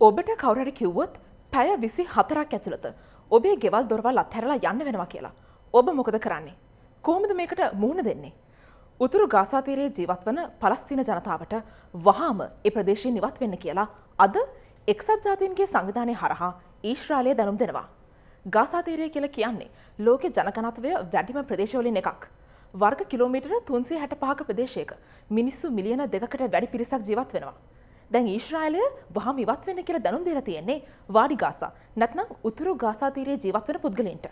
ඔබට කවුරට කිව්වොත් පැය විසි හතරක් ඇතුළත ඔබේ ගෙවල් දොරවල් අත්හැරලා යන්න වෙනවා කියලා. ඔබ මොකද කරන්නේ. කෝමද මේකට මුහුණ දෙන්නේ. උතුරු ගාසාතීරයේ ජීවත් වන පලස්තින ජනතාවට වහාම ඒ ප්‍රදේශය නිවත් වෙන්න කියලා අද එක්සත් ජාතීන්ගේ සංවිධානය හරහා ඊශ්‍රාලය දැනුම් දෙනවා. ගාසාතීරය කියල කියන්නේ ලෝක ජනකනත්වය වැඩිම ප්‍රදේශවලින් එකක්. වර්ග කිලෝමීටර තුන්සේ හැට පහක ප්‍රදේශයක මිනිස්සු මිලියන දෙකට වැඩි පිරිසක් ජීවත් වෙනවා. දැන් ඊශ්‍රායලය වහම ඉවත් වෙන්න කියලා දැනුම් දීලා තියෙන්නේ වාඩි ගාසා නැත්නම් උතුරු ගාසා තීරයේ ජීවත් වෙන පුද්ගලයන්ට.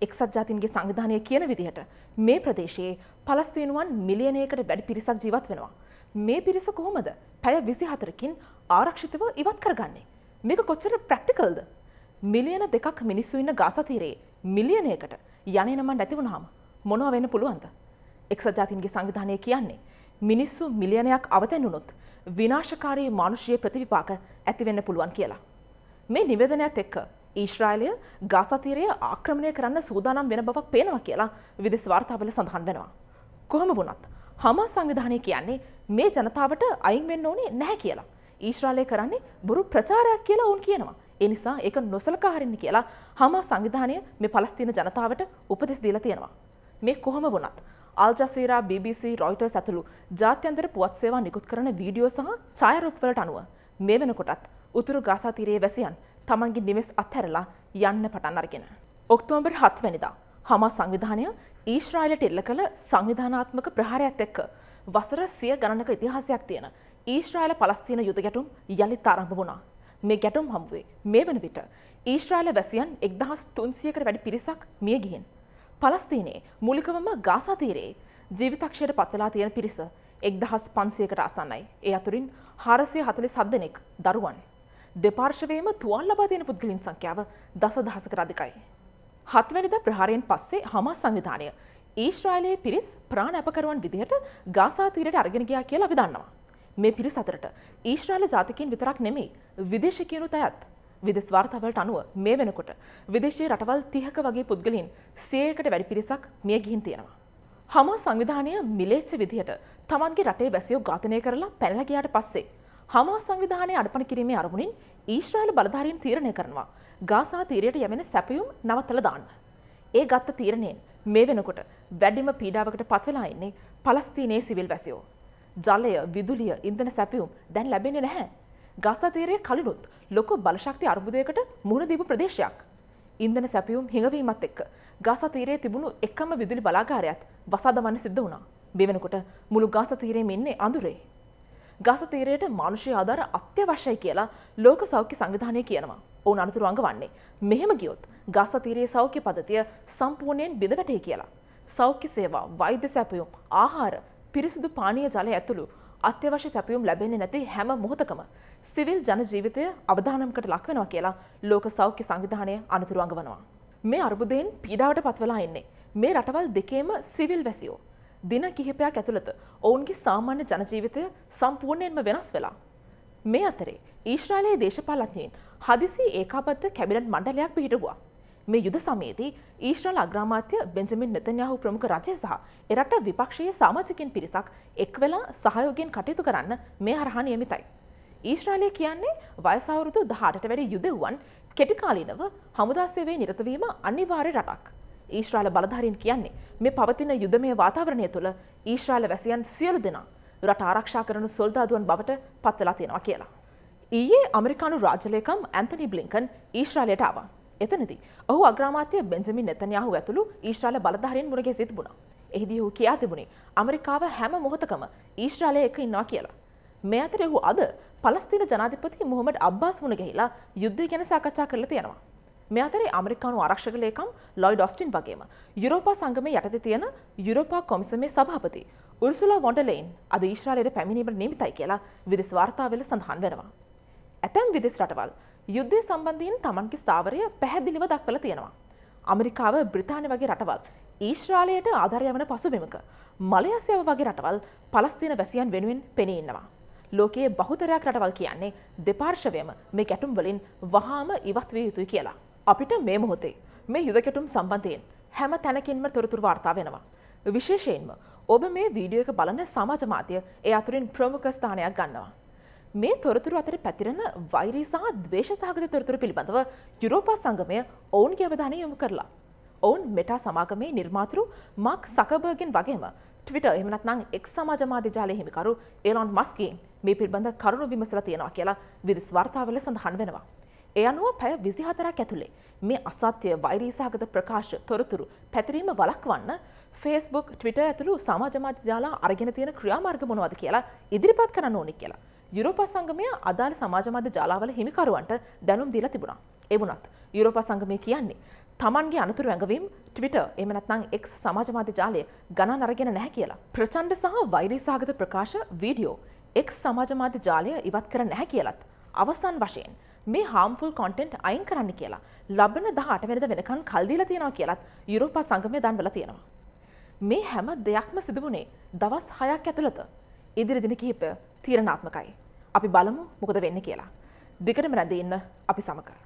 එක්සත් ජාතීන්ගේ සංවිධානය කියන විදිහට මේ ප්‍රදේශයේ පලස්තීනුවන් මිලියනයකට වැඩි පිරිසක් ජීවත් වෙනවා. මේ පිරිස කොහොමද පැය විසි හතරකින් ආරක්ෂිතව ඉවත් කරගන්නේ. මේක කොච්චර ප්‍රක්ටිකල්ද. මිලියන දෙකක් මිනිස්සු ඉන්න ගාසතීරයේ මිලියනයකට යනේ නම නැතිවුණහම මොනව වෙන්න පුළුවන්ද. එක්සත් ජාතින්ගේ සංවිධානය කියන්නේ මිනිස්සු මිලියනයක් අවතැන්නුනොත් විනාශකාරී මානුෂයේ ප්‍රතිවිපාක ඇතිවෙන්න පුළුවන් කියලා. මේ නිවේදනයත් එක්ක ඊශ්‍රායිලය ගාසතීරය ආක්‍රමණය කරන්න සූදානම් වෙන බවක් පේනවා කියලා විදෙස් වාර්තාවල සඳහන් වෙනවා. කොහොම වුණත් හමා සංවිධානය කියන්නේ මේ ජනතාවට අයින් වෙන්න ඕනේ නැහැ කියලා. ඊශ්‍රාලය කරන්නේ බොරු ප්‍රචාරයක් කියලා ඔවුන් කියනවා. ඒ නිසා ඒක නොසලකා හරින්න කියලා හමා සංවිධානය මේ පලස්තීන ජනතාවට උපදෙස් දීලා තියෙනවා. මේ කොහොම වුණත් අල්ජසීරා BBC රොයිටර්ස් ඇතුළු ජාත්‍යන්තර පුවත් සේවා නිකුත් කරන වීඩියෝ සහ ඡායාරූපවලට අනුව මේ වෙනකොටත් උතුරු ගාසා තීරයේ වැසියන් තමන්ගේ නිවෙස් අත්හැරලා යන්න පටන් අරගෙන. ඔක්තෝබර් 7 වෙනිදා හමාස් සංවිධානය ඊශ්‍රායලට එල්ල කළ සංවිධානාත්මක ප්‍රහාරයත් එක්ක වසර සිය ගණනක ඉතිහාසයක් තියෙන ඊශ්‍රායල පලස්තීන යුද ගැටුම් යළිත් ආරම්භ වුණා. මේ ගැටුම් හමුවේ මේ වන විට ඊශ්‍රායල වැසියන් එක්දහස් තුන්සියකට වැඩි පිරිසක් මිය ගිහින් පලස්තීනයේ මුලිකවම ගාසාතීරයේ ජීවිතක්ෂයට පත්වලා තියෙන පිරිස එක්දහස් පන්සියකට අසන්නයි. ඒ අතුරින් හාරසය හතලි සද දෙනෙක් දරුවන්. දෙපාර්ශවයම තුවල් ලබා තියෙන පුද්ගලින් සංඛ්‍යාව දස දහසක රදිකයි. හත්වැනිද ප්‍රහාරයෙන් පස්සේ හමා සංවිධානය ඊශ්‍රායිලයේ පිරිස් ප්‍රාණ අපකරුවන් විදිහට ගාසාතීරයට අරගෙන ගියා කියලා අපි දන්නවා. මේ පිරිස් අතරට ඊශ්‍රායිල ජාතිකින් විතරක් නෙමෙයි විදේශිකයනුත් අයත් විදෙස් වාර්තාවලට අනුව මේ වෙනකොට විදේශයේ රටවල් 30ක වගේ පුද්ගලයන් 100කට වැඩි පිරිසක් මිය ගිහින් තියෙනවා. හමා සංවිධානය මිලේච්ච විදිහට තමන්ගේ රටේ බැසියෝ ඝාතනය කරලා පැනලා ගියාට පස්සේ හමා සංවිධානය අඩපණ කිරීමේ අරමුණින් ඊශ්‍රායල බලධාරීන් තීරණය කරනවා ගාසා තීරයට යැවෙන සැපයුම් නවත්තලා දාන්න. ඒ ගත්ත තීරණයෙන් මේ වෙනකොට වැඩිම පීඩාවකට පත්වෙලා ඉන්නේ පලස්තීනයේ සිවිල් වැසියෝ. ජලය, විදුලිය, ඉන්ධන සැපයුම් දැන් ලැබෙන්නේ නැහැ. ගස්සා තීරයේ කලිනුත් ලොකු බලශක්ති අර්බුදයකට මුහුණ දීපු ප්‍රදේශයක්. ඉන්ධන සැපියුම් හිඟවීමත් එක්ක ගාසා තීරයේ තිබුණු එකම විදුලි බලාගාරයත් වසා දමන්න සිද්ධ වුණා. මේ වෙනකොට මුළු ගාසා තීරයේම ඉන්නේ අඳුරේ. ගාසා තීරයට මානුෂීය ආධාර අත්‍යවශ්‍යයි කියලා ලෝක සෞඛ්‍ය සංවිධානය කියනවා. ඔවුන් අනතුරු අඟවන්නේ. මෙහෙම ගියොත් ගාසා තීරයේ සෞඛ්‍ය පද්ධතිය සම්පූර්ණයෙන් බිඳ වැටේ කියලා. සෞඛ්‍ය සේවා, වෛද්‍ය සැපයුම්, ආහාර, පිරිසිදු පානීය ජලය ඇතුළු අත්‍යවශ්‍ය සැපියුම් ලැබෙන්නේ නැති හැම මොහොතකම සිවිල් ජන ජීවිතය අවධානමකට ලක්වෙනවා කියලා ලෝක සෞඛ්‍ය සංවිධානය අනතුරු අඟවනවා. මේ අර්බුදයෙන් පීඩාවට පත්වලා එන්නේ. මේ රටවල් දෙකේම සිවිල් වැසියෝ. දින කිහිපයක් ඇතුළත ඔවුන්ගේ සාමාන්‍ය ජනජීවිතය සම්පූර්ණයෙන්ම වෙනස් වෙලා. මේ අතරේ ඊශ්‍රාලයේ දේශපාලඥයින් හදිසි ඒකාබද්ධ කැබිනට් මණ්ඩලයක් පිහිටුවා. මේ යුද සමයේදී ඊශ්‍රාල අග්‍රාමාත්‍ය බෙන්ජමින් නෙතන්යාහු ප්‍රමුඛ රජය සහ එරට විපක්ෂයේ සමාජිකින් පිරිසක් එක් වෙලා සහයෝගයෙන් කටයුතු කරන්න මේ හරහා නියමිතයි. ඊශ්‍රාලය කියන්නේ වයසවුරුදු දහටට වැඩි යුදෙව්වන් කෙටිකාලීනව හමුදා සේවයේ නිරතවීම අනිවාර්ය රටක්. ඊශ්‍රාල බලධාරීන් කියන්නේ මේ පවතින යුදමය වාතාවරණය තුළ ඊශ්‍රාල වැසියන් සියලු දෙනා රට ආරක්ෂා කරනු සොල්දාදුවන් බවට පත්වෙලා තියෙනවා කියලා. ඊයේ අමරිකානු රාජලයකම් ඇන්තනි බ්ලිංකන් ඊශ්‍රාලයට ආවා. එතනදී ඔහු අග්‍රාමාත්‍ය බෙන්ජමින් නෙතන්යාහු ඇතුළු ඊශ්‍රාල බලධාරීන් මුණ ගැසී තිබුණා. එහිදී ඔහු කියා තිබුණේ අමරිකාව හැම මොහොතකම ඊශ්‍රාලය එක ඉන්නවා කියලා. මේ අතර ඔහු අද පලස්තීන ජනාධිපති මුහමඩ් අබ්බාස් මුණ ගැහිලා යුද්ධය ගැන සාකච්ඡා කරලා තියෙනවා. මේ අතරේ අමරිකානු ආරක්ෂක ලේකම් ලොයිඩ් ඔස්ටින් වගේම යුරෝපා සංගමයේ යටතේ තියෙන යුරෝපා කොමිසමේ සභාපති උර්සුලා වොන්ඩර්ලෙයින් අද ඊශ්‍රායලයට පැමිණීමට නියමිතයි කියලා විදෙස් වාර්තාවල සඳහන් වෙනවා. ඇතැම් විදෙස් රටවල් යුද්ධය සම්බන්ධයෙන් තමන්ගේ ස්ථාවරය පැහැදිලිව දක්වල තියෙනවා. අමරිකාව බ්‍රතාානය වගේ රටවල් ඊශ්‍රාලයට ආධරය වන පසුබිමක මලයස්යාව වගේ රටවල් පලස්තින වැසියන් වෙනුවෙන් පෙනී ඉන්නවා. ලෝකයේ බහුතරයක් රටවල් කියන්නේ දෙපාර්ශවයම මේ ගැටුම් වලින් වහාම ඉවත් විය යුතුයි කියලා. අපිට මේ මොහොතේ මේ යුද ගැටුම් සම්බන්ධයෙන් හැම තැනකින්ම තොරතුරු වාර්තා වෙනවා. විශේෂයෙන්ම ඔබ මේ වීඩියෝ එක බලන සමාජ මාධ්‍ය ඒ අතුරින් ප්‍රමුඛ ස්ථානයක් ගන්නවා. මේ තොරතුරු අතර පැතිරෙන වෛරී සහ දවේශ සහගත තොරතුරු පිළිබඳව යුරෝපා සංගමය ඔවුන්ගේ අවධානය යොමු කරලා. ඔවුන් මෙටා සමාගමේ නිර්මාතෘ මක් සකබර්ගෙන් වගේම ටවිට එමනත්නං එක් සමාජ මාධ්‍යජාලය හිමිකරු ඒලොන් මස්කින් මේ පිළිබඳ කරුණු විමසල තියෙනවා කියලා විදිස් වර්තාවල සඳහන් වෙනවා. ඒ අනුව පැය විසිහතරක් ඇතුළේ මේ අසත්‍යය වෛරීසාගත ප්‍රකාශ තොරතුරු පැතිරීම වලක්වන්න ෆේස්බුක් ටවිට ඇතුළු සමාජමාධ්‍ය ජාලා අරගෙන තියෙන ක්‍රියාමාර්ග මොනවද කියලා ඉදිරිපත් කරන්න ඕනි කියලා. යුරෝපා සංගමය අදාළ සමාජමාධ්‍ය ජාලාවල හිමිකරුවන්ට දැනුම් දීලා තිබුණා. ඒ වුණත් යුරෝපා සංගමය කියන්නේ තමන්ගේ අනතුරු ඇඟවීම් ටවිට එමනත්නං එක් සමාජමාධ්‍ය ජාලය ගණන් අරගෙන නැහැ කියලා. ප්‍රචණ්ඩ සහ වෛරීසාගත ප්‍රකාශ වීඩියෝ එක් සමාජමාධ්‍ය ජාලය ඉවත් කර නැහැ කියලත්. අවසන් වශයෙන් මේ හාම්ෆුල් කොන්ටෙන්ට් අයින් කරන්න කියලා ලබන දහ අටවෙනද වෙනකන් කල්දීලා තියෙනවා කියලත් යුරෝපා සංගමය දන්වල තියෙනවා. මේ හැම දෙයක්ම සිදුවුණේ දවස් හයක් ඇතුළත ඉදිරි දින කිහිප තීරණාත්මකයි. අපි බලමු මොකද වෙන්න කියලා. දිගටම රැඳ ඉන්න අපි සමකර.